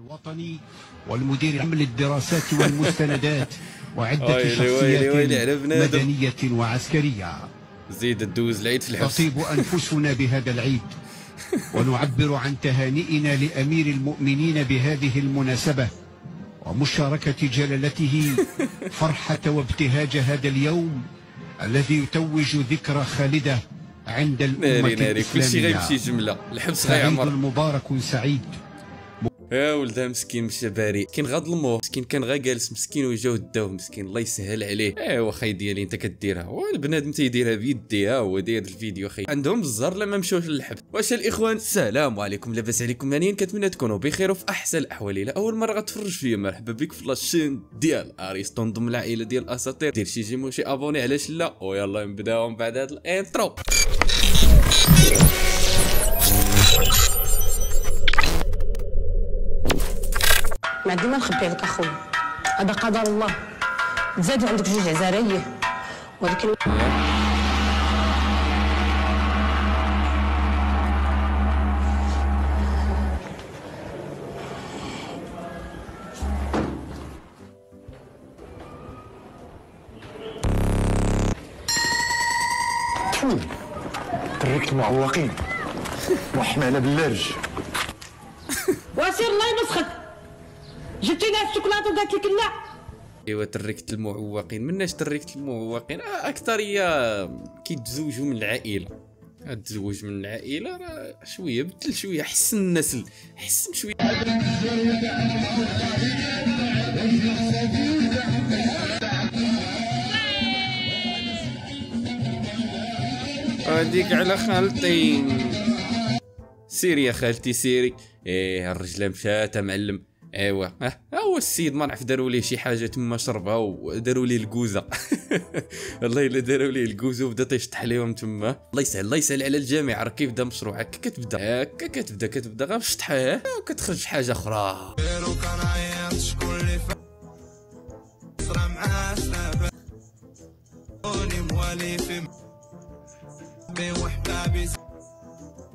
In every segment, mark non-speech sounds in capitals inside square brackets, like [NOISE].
الوطني والمدير العام للدراسات والمستندات [LAUGHS] وعدة شخصيات. مدنية وعسكرية. زيد تدوز العيد في الحبس تطيب أنفسنا بهذا العيد. [LAUGHS] ونعبر عن تهانئنا لأمير المؤمنين بهذه المناسبة ومشاركة جلالته [LAUGHS] فرحة وابتهاج هذا اليوم الذي يتوج ذكرى خالدة عند الأمة ناري ناري. كلشي غيمشي الإسلامية. جملة. الحبس غيعمر مبارك سعيد. يا ولدها مسكين مشى باري مسكين غا ظلموه مسكين كان غا جالس مسكين وجاو داوه مسكين الله يسهل عليه. ايوا خاي ديالي انت كديرها. والبنادم تيديرها بيديها هو داير الفيديو خي عندهم الزهر لما مشاوش للحبس. واش الإخوان؟ السلام عليكم لاباس عليكم منين كنتمنى تكونوا بخير وفي أحسن الأحوال. إلى أول مرة غتفرج فيا مرحبا بك في la chaîne ديال ارسطو انضم العائلة ديال الاساطير دير شي j'aime وشي abonné علاش لا؟ ويلا نبداو من بعد هذا الإنترو. ما عندي ما نخبي لك اخويا هذا قدر الله. زادوا عندك جوج عزارية. ال- تركت المعوقين. وحمالة باللرج وسير الله يبسخك. جبتي لها الشوكولاته وقالت لك لا. ايوا تركت المعوقين. مناش تركت المعوقين؟ آه، اكثريه كيتزوجوا من العائلة. تزوج من العائلة راه شوية بدل شوية حسن النسل حسن شوية. هذيك على خالتي. سيري يا خالتي سيري. إيه الرجله مشات معلم ايوا. ها هو السيد ما نعرف داروا ليه شي حاجة تما شربها وداروا ليه الكوزة. [LAUGHS] والله إلا داروا ليه الكوزة وبدا تيشطح عليهم تما. الله يسهل الله يسهل على الجميع. راه كيبدا مشروع هكا كتبدا. هكا كتبدا كتبدا. غير بشطح ها وكتخرج حاجة أخرى.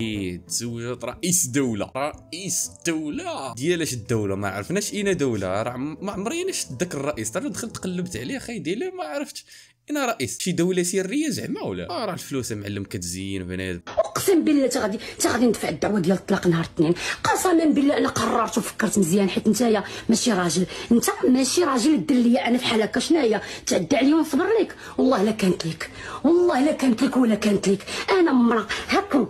إيه، تزوجت رئيس دولة رئيس دولة. ديالاش الدولة؟ ما عرفناش اين دولة. راه ما عمري داك الرئيس. ترى دخلت قلبت عليه خاي ديالي ما عرفتش. أنا رئيس. شي دولة سرية زعما ولا؟ آه راه الفلوس معلم كتزين بنادم. اقسم بالله تا غادي غادي ندفع الدعوة ديال الطلاق نهار الاثنين. قسما بالله أنا قررت وفكرت مزيان حيت نتايا ماشي راجل. انت ماشي راجل دير ليا أنا بحال هكا. شناهي تعدى عليا ونصبر لك؟ والله لا كانت لك والله لا كانت لك ولا كانت لك أنا مرا هكا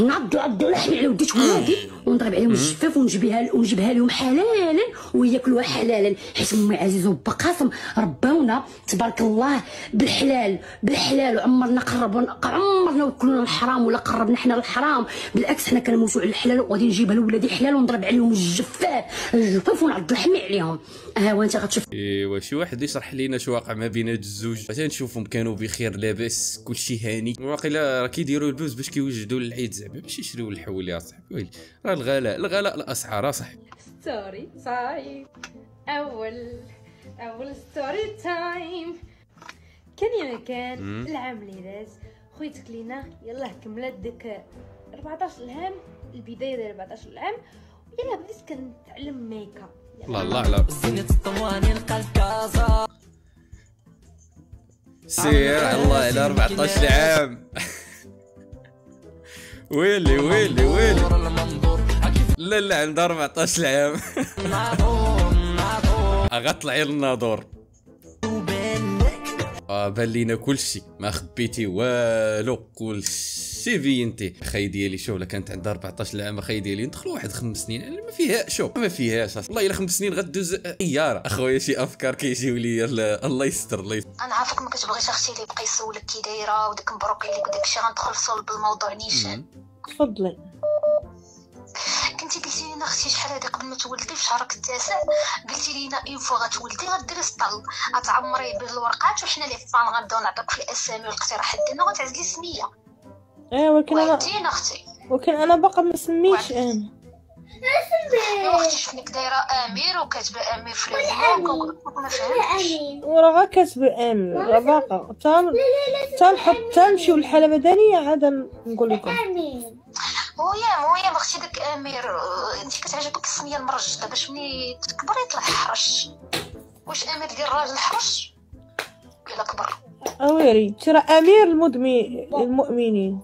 نعض عض لحمي على وديت ولادي ونضرب عليهم الجفاف ونجيبها ونجيبها لهم حلالا وياكلوها حلالا حيت أمي عزيزة وبا قاسم رباونا تبارك الله بالحلال بالحلال وعمرنا قربنا عمرنا وكلنا الحرام ولا قربنا حنا للحرام. بالعكس حنا كنموتوا على الحلال وغادي نجيبها لولادي حلال ونضرب عليهم الجفاف الجفاف ونعض لحمي عليهم. ها هو انت غتشوف. إيوا شي واحد يشرح لينا شو واقع ما بين هاد الزوج؟ حتى نشوفهم كانوا بخير لاباس كلشي هاني. واقيلا راه كيديروا البوز باش كيوجدوا للعيد زعما باش يشريو الحول يا صاحبي. ويلي راه الغلاء الغلاء الأسعار صاحبي. story time أول أول story time كان يا مكان العام اللي داز خويتك لينا يلاه كملت ديك 14 العام البداية ديال 14 العام. يلا بديت كنتعلم make up الله الله لا. زينة الطواني القلب كازا سير الله على 14 عام ويلي ويلي ويلي. لا لا عندها 14 عام ناظور ناظور غطلعي الناظور وبالك آه بان لينا كلشي. ما خبيتي والو كلشي. بينتي خاي ديالي شوف لا كانت عندها 14 عام خاي ديالي ندخلوا واحد خمس سنين. ما فيها شوف ما فيهاش والله إلا خمس سنين غدوز طياره أخويا شي أفكار كيجيو لي الله الله يستر الله يستر. أنا عارفك ما كتبغيش أختي اللي يبقى يسولك كي دايرة وداك مبروك عليك وداك الشيء غندخل في صلب الموضوع نيشان. تفضلي. كنتي قلتي لينا أختي شحال هادي قبل ما تولدي في شهرك التاسع قلتي لينا fr: une fois غتولدي غديري سطل غتعمري بالورقات وحنا لي فان غنبداو نعطيك في الأسامي والاقتراحات ديالنا وغتعزلي سمية. إيه ولكن أنا أختي؟ ولكن أنا باقا ما سميتش أنا أختي شفنك دايرة آمير وكاتبة آمير في الفيسبوك ما فهمتش. وراه غا كاتب ام راه باقا تا تا نحط تا نمشيو للحاله المدنيه عاد نقول لكم. ويا ويا أختي داك آمير. أنت كتعجبك الصينيه المرجله باش ملي تكبر يطلع حرش واش آمير ديال الراجل حرش الا كبر. أويري ترى آمير المدمي المؤمنين.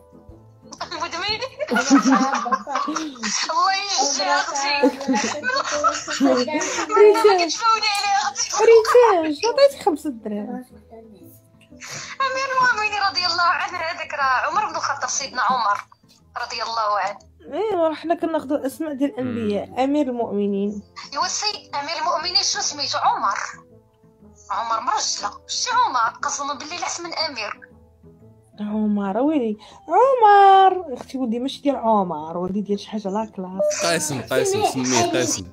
ريتاج عطيتك خمسة دراهم امير المؤمنين رضي الله عنه هذاك راه عمر بن الخطاب سيدنا عمر رضي الله عنه ايوا حنا كناخدو الاسماء ديال الانبياء امير المؤمنين ايوا السي امير المؤمنين شنو سميتو عمر عمر مرجله شتي عمر قسما بالله احسن من امير عمر ويلي؟ عمر! أختي ولدي ماشي ديال عمر ولدي ديال شي حاجة لا كلاس. قاسم قاسم سميه قاسم.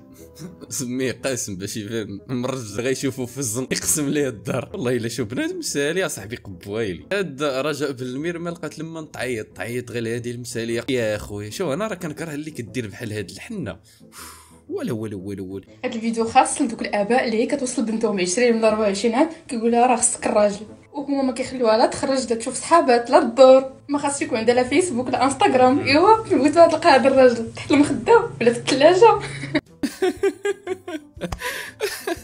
سميه قاسم باش يفهم مرج غيشوفو في الزن يقسم ليه الدار. والله إلا شوف بنادم سالي اصاحبي قبوايلي هاد رجاء بالمير ما لقات لما تعيط تعيط غير لهادي المسالية. يا خويا شوف أنا راه كنكره اللي كدير بحال هاد الحنة. ولا ولا ولا ولا. هاد الفيديو خاص لدوك الآباء اللي هي كتوصل بنتهم 20 ولا 24 عام كيقول لها راه خصك الراجل وهما ما كيخليوها لا تخرج لا تشوف صحابات لا الدور ما خاصش يكون عندها لا فيسبوك لا انستغرام أيوا بغيتو تلقى هاد الراجل تحت المخدة ولا في الثلاجة. [LAUGHS]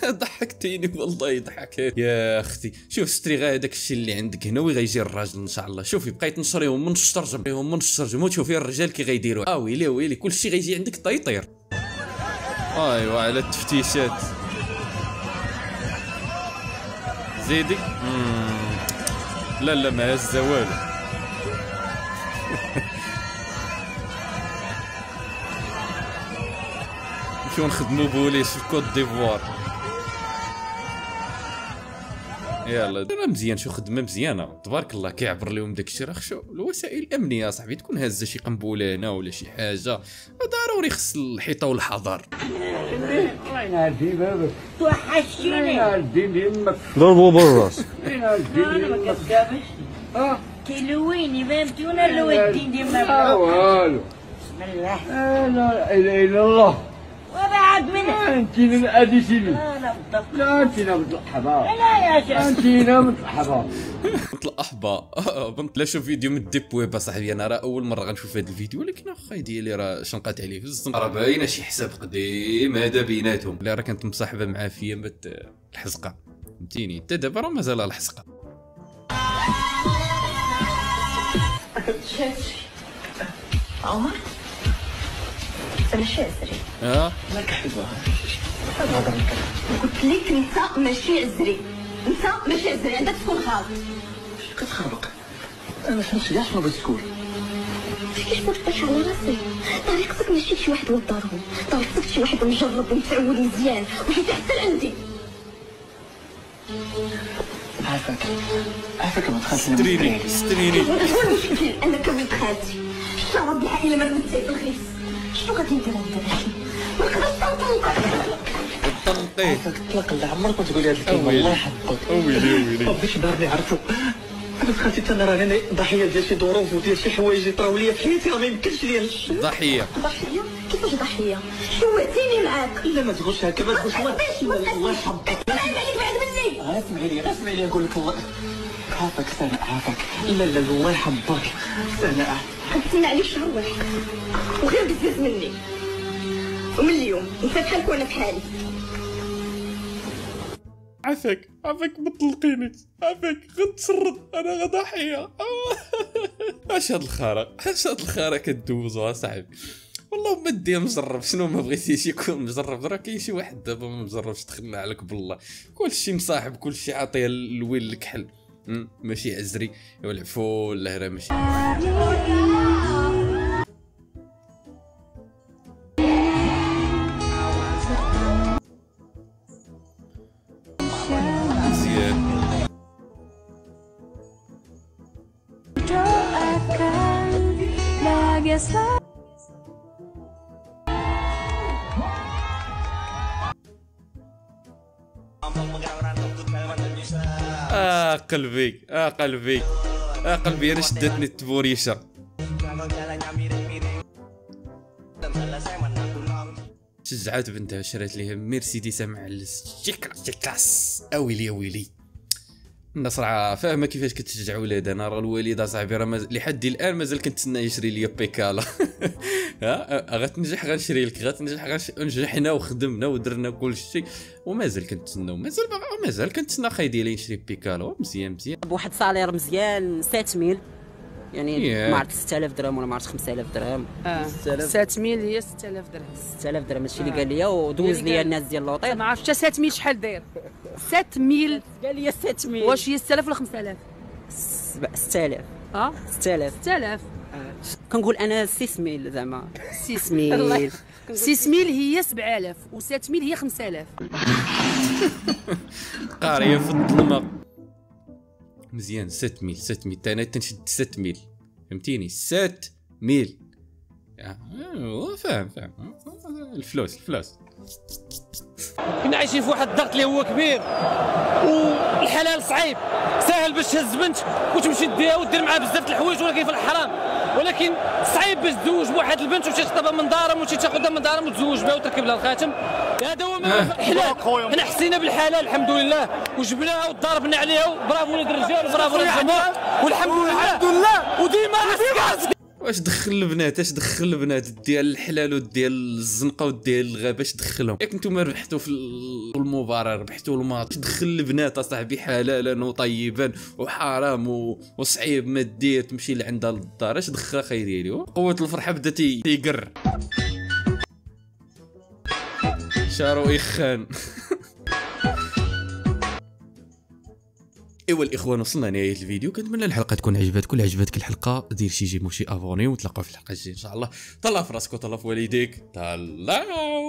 ضحكتيني والله ضحكت يا أختي شوف ستري غير هذاك الشيء اللي عندك هنا وغيجي الراجل إن شاء الله؟ شوفي بقيت نشريهم من الشرجم من الشرجم وتشوفي الرجال كي غيديروا آه ويلي ويلي كل شيء غيجي عندك طيطير. ايوا على التفتيشات. زيدي؟ مم. لا لا ما هز والو نمشيو نخدمو بوليس في كوت ديفوار؟ يلا. راه مزيان شو خدمة مزيانة. تبارك الله كيعبر لهم داك الشيء. راه شو الوسائل الأمنية صاحبي تكون هازه شي قنبلة هنا ولا شي حاجة. ضروري خص الحيطة والحذر ضربوا بالراس كيلويني فهمتي ولا لو الدين ديما والو. بسم الله. لا إله إلا الله. وبعد من أنت من اديسيني لا أنت الحباب لا يا شيخ. أنت نمت الحباب بنت الاحبا بنت لا شوف فيديو من الديب ويب اصاحبي أنا راه أول مرة غنشوف هذا الفيديو ولكن اخاي ديالي راه شنقات عليه. في الزنقة راه باينة شي حساب قديم هذا بيناتهم. اللي راه كانت مصاحبة معاه في يمة الحزقة. فهمتيني؟ حتى دابا راه مازال الحزقة. عمر؟ أنا شازري آه قلت لك انت ماشي عزري انت ماشي عزري عندك تكون خاوي كتخربق أنا فهمت كاع شنو بغيت تقول كيفاش ما تبقاش على راسي طريقتك ماشي شي واحد ودارهم طريقتك شي واحد مجرب ومتعود مزيان وجيت حتى لعندي. عافاك. عافاك ما لي ستريني ستريني. المشكل أنا كبنت خالتي الشراب العائله ما في الخيس شنو غادي ندير أنا ما نقدرش نطلق طلقيه عافاك طلق اللي عمرك ما تقولي هاد الكلمة. الله يحفظك. ويلي ويلي ربي شبارني عرفتو أنا خالتي أنا راني ضحية ديال شي ظروف وديال شي حوايج يطراو ليا في حياتي راه ما يمكنش ليا. ضحية. ضحية؟ كيفاش ضحية. شوهتيني معاك. لا ما تقولش هكا ما تقولش الله يحفظك. بعد عليك بعد مني. غير اسمعي لي غير اسمعي لي نقول لك الله. عافاك سناء عافاك لا لا الله يحفظك. سناء غتسمع عليك شهر واحد. وغير بزاف مني. ومن اليوم أنت بحالك وأنا بحالي. عافاك عافاك ما تطلقيني. عافاك غتسرد أنا غضحيه [LAUGHS] اش هاد الخرا اش هاد الخرا كدوزو اصاحبي والله ما مجرب شنو ما بغيتيش يكون مجرب راه كاين شي واحد دابا ما مجربش تخلى عليك بالله كلشي مصاحب كلشي عاطيه الويل الكحل? ماشي عزري والعفو والله راه ماشي. مزيان قلبي آه قلبي آه قلبي أنا شدتني التبوريشة. شجعت بنتها شرات ليها مرسيدس مع الشي classe شي classe أويلي أويلي. الناس راه فاهمة كيفاش كتشجع ولاد. أنا راه الوالد صاحبي راه ماز- لحد الآن مازال كنتسنى يشري لي بيكالا [LAUGHS] ها؟ غتنجح غنشري لك غتنجح غنش- نجحنا وخدمنا ودرنا كل شيء. ومازال كنتسناو مازال باغي- مازال كنتسنى خاي ديالي نشري بيكالا مزيان مزيان. بواحد salaire مزيان 7000 يعني. ما عرفت 6000 درهم ولا ما عرفت 5000 درهم. آه. 6000 هي 6000 درهم. 6000 درهم هادشي اللي آه. قال لي ودوز لي. الناس ديال لوطير ما عرفتش 7000 شحال داير. 7000 قال لي 7000 واش هي 6000 ولا 5000 6000 آه. 6000 6000 كنقول أنا 6000 زعما. 6000 6000 [LAUGHS] هي 7000 و7000 هي 5000 قارية في الظلمة. مزيان 6000 6000 تا أنا تنشد 6000 فهمتيني؟ 6000 آه، فاهم فاهم. الفلوس الفلوس. كنا عايشين في واحد الضغط اللي هو كبير. والحلال صعيب. سهل باش تهز بنت وتمشي ديها ودير معاها بزاف د الحوايج ولكن في الحرام. ولكن صعيب باش تزوج بواحد البنت وتمشي تخطبها من دارهم وتمشي تاخذها من دارهم وتزوج بها وتركب لها الخاتم. هذا هو الحلال حنا حسينا بالحلال الحمد لله وجبناها وضربنا عليها وبرافو ولاد الرجال وبرافو ولاد الجمهور والحمد لله الحمد لله وديما واش دخل البنات؟ اش دخل البنات؟ ديال الحلال وديال الزنقة وديال الغابة اش دخلهم؟ ياك نتوما ربحتوا في المباراة ربحتوا الماتش دخل البنات أصاحبي؟ حلالا وطيبا وحرام و... وصعيب ما دير تمشي لعندها للدار اش دخل خير ديالي قوة الفرحة بدا تي- تيقر شارو يخان. [LAUGHS] إيوا الإخوان وصلنا لنهاية الفيديو. كنتمنى الحلقة تكون عجبتكم اللي عجبتك الحلقة. دير شي جيم وشي ابوني ونتلاقاو في الحلقة الجاية إن شاء الله. طلع في راسك وطلع في والديك. طلعوا